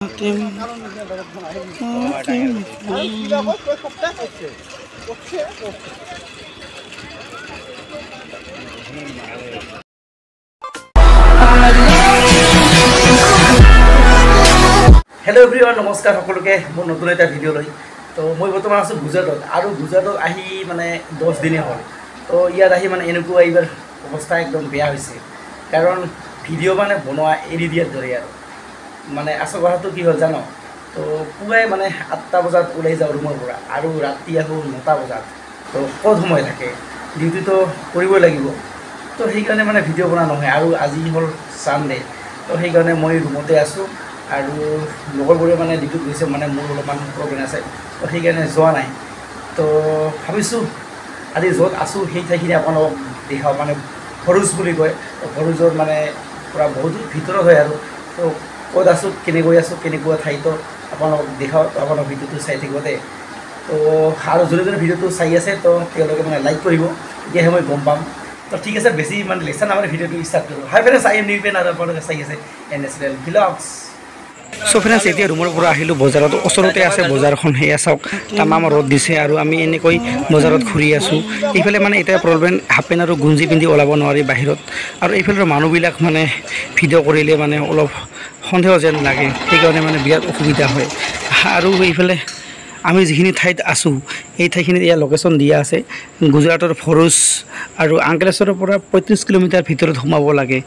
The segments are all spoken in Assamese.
হেল্ল' এভৰিৱান নমস্কাৰ সকলোকে মোৰ নতুন এটা ভিডিঅ' লৈ। তো মই বৰ্তমান আছোঁ গুজৰাটত আৰু গুজৰাটত আহি মানে দহ দিনেই হ'ল। তো ইয়াত আহি মানে এনেকুৱা এইবাৰ অৱস্থা একদম বেয়া হৈছে। কাৰণ ভিডিঅ' মানে বনোৱা এৰি দিয়াৰ দৰে আৰু। মানে আচল কথাটো কি হ'ল জানো? তো পুৱাই মানে আঠটা বজাত ওলাই যাওঁ ৰুমৰ পৰা। আৰু ৰাতি আহোঁ নটা বজাত। তো ক'ত সময় থাকে? ডিউটিটো কৰিবই লাগিব। তো সেইকাৰণে মানে ভিডিঅ' বনোৱা নহয়। আৰু আজি হ'ল ছানডে তো সেইকাৰণে মই ৰুমতে আছোঁ। আৰু লগৰবোৰে মানে ডিউটিত গৈছে। মানে মোৰ অলপমান প্ৰব্লেম আছে। তো সেইকাৰণে যোৱা নাই। তো ভাবিছোঁ আজি য'ত আছোঁ সেই ঠাইখিনি আপোনালোকক দেখাওঁ। মানে ভৰুচ বুলি কয়। তো ভৰুচৰ মানে পূৰা বহুত ভিতৰত হয় আৰু। তো ক'ত আছোঁ কেনেকৈ আছোঁ কেনেকুৱা ঠাইতো আপোনালোকক দেখাওঁ তো আপোনালোক ভিডিঅ'টো চাই থাকিব দেই। তো আৰু যোনে যোনে ভিডিঅ'টো চাই আছে তো তেওঁলোকে মানে লাইক কৰিব তেতিয়াহে মই গম পাম। তো ঠিক আছে বেছি মানে লেকচাৰ নামানে ভিডিঅ'টো ষ্টাৰ্ট কৰোঁ। হাই আই এম নিউ পেন আৰু আপোনালোকে চাই আছে N S L vlogs so' friends এতিয়া ৰুমৰ পৰা আহিলোঁ বজাৰত ওচৰতে আছে বজাৰখন সেয়া চাওক তামাম ৰ'দ দিছে আৰু আমি এনেকৈ বজাৰত ঘূৰি আছোঁ। এইফালে মানে এতিয়া প্ৰব্লেম হাফ পেণ্ট আৰু গুঞ্জি পিন্ধি ওলাব নোৱাৰি বাহিৰত। আৰু এইফালৰ মানুহবিলাক মানে ভিডিঅ' কৰিলে মানে অলপ সন্দেহ যেন লাগে সেইকাৰণে মানে বিৰাট অসুবিধা হয়। আৰু এইফালে আমি যিখিনি ঠাইত আছোঁ এই ঠাইখিনিত ইয়াৰ লোকেশ্যন দিয়া আছে। গুজৰাটৰ ফৰুচ আৰু আংকলেশ্বৰৰ পৰা পঁয়ত্ৰিছ কিলোমিটাৰ ভিতৰত সোমাব লাগে।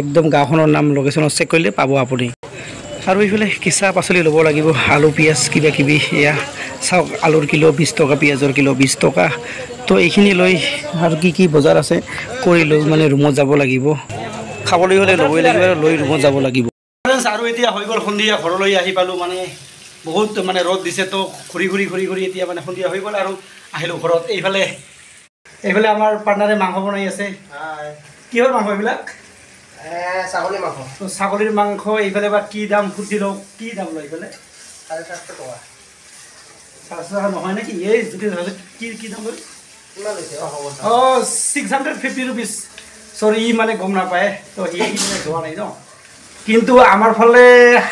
একদম গাঁওখনৰ নাম লোকেশ্যনত চেক কৰিলে পাব আপুনি। আৰু এইফালে কেঁচা পাচলি ল'ব লাগিব আলু পিঁয়াজ কিবা কিবি এয়া চাওক আলুৰ কিলো বিছ টকা পিঁয়াজৰ কিলো বিছ টকা। তো এইখিনি লৈ আৰু কি কি বজাৰ আছে কৰি লৈ মানে ৰুমত যাব লাগিব। খাবলৈ হ'লে ল'বই লাগিব আৰু লৈ ৰুমত যাব লাগিব। আৰু এতিয়া হৈ গ'ল সন্ধিয়া ঘৰলৈ আহি পালোঁ মানে বহুত মানে ৰ'দ দিছে তো ঘূৰি ঘূৰি ঘূৰি ঘূৰি এতিয়া মানে সন্ধিয়া হৈ গ'ল আৰু আহিলোঁ ঘৰত। এইফালে এইফালে আমাৰ পাৰ্টনাৰে মাংস বনাই আছে। কিহৰ মাংস এইবিলাক? ছাগলী মাংস। তো ছাগলীৰ মাংস এইফালে বা কি দাম সুধি লওঁ কি দাম লয় এইফালে চাৰে সাতশ টকা। চাৰে টকা নহয় নেকি? এই যদি কি কি দাম লয়? অঁ ছিক্স হাণ্ড্ৰেড ফিফটি ৰুপিজ চৰি ই মানে গম নাপায় তো সি মানে যোৱা নাই ন? কিন্তু আমাৰ ফালে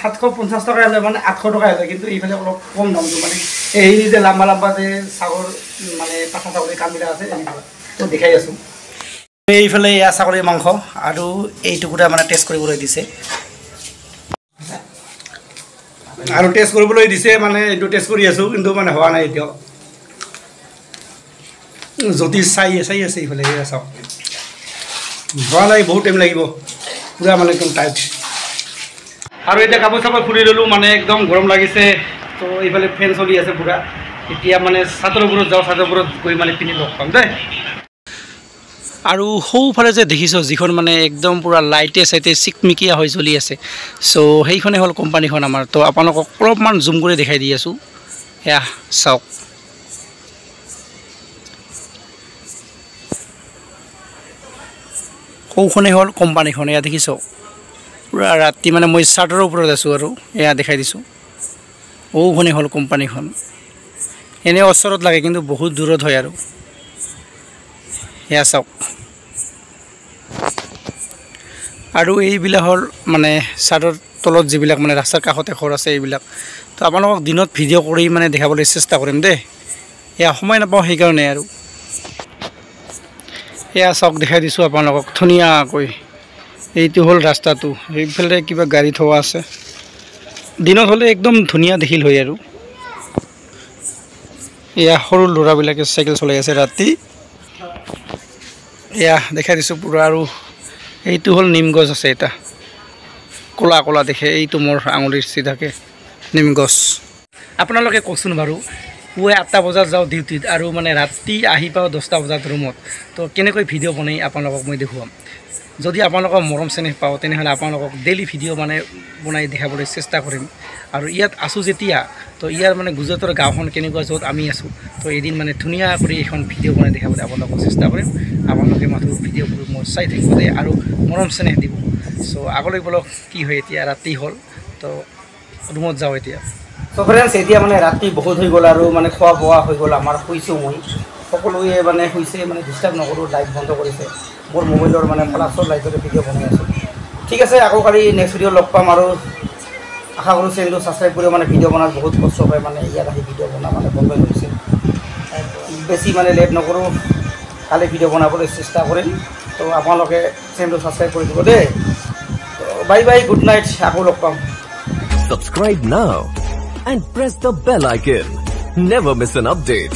সাতশ পঞ্চাছ টকাই লয় মানে আঠশ টকাই লয় কিন্তু এইফালে অলপ কম দামটো মানে এই যে লাম্বা লাম্বা যে ছাগল মানে পাঠা ছাগলীৰ কামবিলাক আছে এনেকুৱা তো দেখাই আছোঁ। এইফালে এয়া ছাগলীৰ মাংস আৰু এই টুকুৰা মানে টেষ্ট কৰিবলৈ দিছে। আৰু টেষ্ট কৰিবলৈ দিছে মানে এইটো টেষ্ট কৰি আছোঁ কিন্তু মানে হোৱা নাই এতিয়াও। জ্যোতিষ চাই চাই আছে এইফালে এয়া চাওক। হোৱা নাই বহুত টাইম লাগিব। পূৰা মানে একদম টাইট আৰু এতিয়া কাপোৰ চাপোৰ ফুৰি ল'লোঁ মানে একদম গৰম লাগিছে। তো এইফালে ফেন চলি আছে পূৰা। এতিয়া মানে চাদৰ ওপৰত যাওঁ চাদৰ ওপৰত গৈ মানে পিন্ধি লগ পাম দেই। আৰু সৌফালে যে দেখিছ যিখন মানে একদম পূৰা লাইটে চাইটে চিকমিকিয়া হৈ চলি আছে। চ' সেইখনে হ'ল কোম্পানীখন আমাৰ। তো আপোনালোকক অলপমান জুম কৰি দেখাই দি আছোঁ। এয়া চাওক। সৌখনে হ'ল কোম্পানীখন? এয়া দেখিছ? পূৰা ৰাতি মানে মই চাৰ্টৰ ওপৰত আছোঁ আৰু। এয়া দেখাই দিছোঁ। সৌখনে হ'ল কোম্পানীখন। এনেই ওচৰত লাগে কিন্তু বহুত দূৰত হয় আৰু। এয়া চাওক। আৰু এইবিলাক হ'ল মানে চাদৰ তলত যিবিলাক মানে ৰাস্তাৰ কাষতে ঘৰ আছে এইবিলাক তো আপোনালোকক দিনত ভিডিঅ' কৰি মানে দেখাবলৈ চেষ্টা কৰিম দেই। এয়া সময় নাপাওঁ সেইকাৰণে আৰু। এয়া চাওক দেখাই দিছোঁ আপোনালোকক ধুনীয়াকৈ। এইটো হ'ল ৰাস্তাটো সেইফালে কিবা গাড়ী থোৱা আছে। দিনত হ'লে একদম ধুনীয়া দেখিল হয় আৰু। এয়া সৰু ল'ৰাবিলাকে চাইকেল চলাই আছে ৰাতি। এয়া দেখাই দিছোঁ পূৰা আৰু এইটো হ'ল নিম গছ আছে এটা। ক'লা ক'লা দেখে এইটো মোৰ আঙুলিৰ চিধাকে নিম গছ। আপোনালোকে কওকচোন বাৰু পুৱাই আঠটা বজাত যাওঁ ডিউটিত আৰু মানে ৰাতি আহি পাওঁ দহটা বজাত ৰুমত। তো কেনেকৈ ভিডিঅ' বনাই আপোনালোকক মই দেখুৱাম। যদি আপোনালোকৰ মৰম চেনেহ পাওঁ তেনেহ'লে আপোনালোকক ডেইলি ভিডিঅ' মানে বনাই দেখাবলৈ চেষ্টা কৰিম। আৰু ইয়াত আছোঁ যেতিয়া তো ইয়াৰ মানে গুজৰাটৰ গাঁওখন কেনেকুৱা য'ত আমি আছোঁ তো এদিন মানে ধুনীয়া কৰি এখন ভিডিঅ' বনাই দেখাবলৈ আপোনালোকক চেষ্টা কৰিম। আপোনালোকে মাথো ভিডিঅ'বোৰ মোৰ চাই থাকিব দেই আৰু মৰম চেনেহ দিব। চ' আগলৈ বলক কি হয় এতিয়া ৰাতি হ'ল তো ৰুমত যাওঁ এতিয়া। চ' ফ্ৰেণ্ডছ এতিয়া মানে ৰাতি বহুত হৈ গ'ল আৰু মানে খোৱা বোৱা হৈ গ'ল আমাৰ শুইছোঁ মই। সকলোৱে মানে শুইছে মানে ডিষ্টাৰ্ব নকৰোঁ লাইট বন্ধ কৰিছে। মোৰ মোবাইলৰ মানে ফ্লাছৰ লাইটতে ভিডিঅ' বনাই আছোঁ। ঠিক আছে আকৌ কালি নেক্সট ভিডিঅ' লগ পাম আৰু। আশা কৰোঁ চেনেলটো ছাবস্ক্ৰাইব কৰি মানে ভিডিঅ' বনাত বহুত কষ্ট হয় মানে ইয়াত আহি ভিডিঅ' বনা মানে বন্ধ হৈছে বেছি মানে লেট নকৰোঁ কালি ভিডিঅ' বনাবলৈ চেষ্টা কৰিম। তো আপোনালোকে চেনেলটো ছাবস্ক্ৰাইব কৰি দিব দেই। বাই বাই গুড নাইট আকৌ লগ পাম। Subscribe now and press the bell icon. Never miss an update.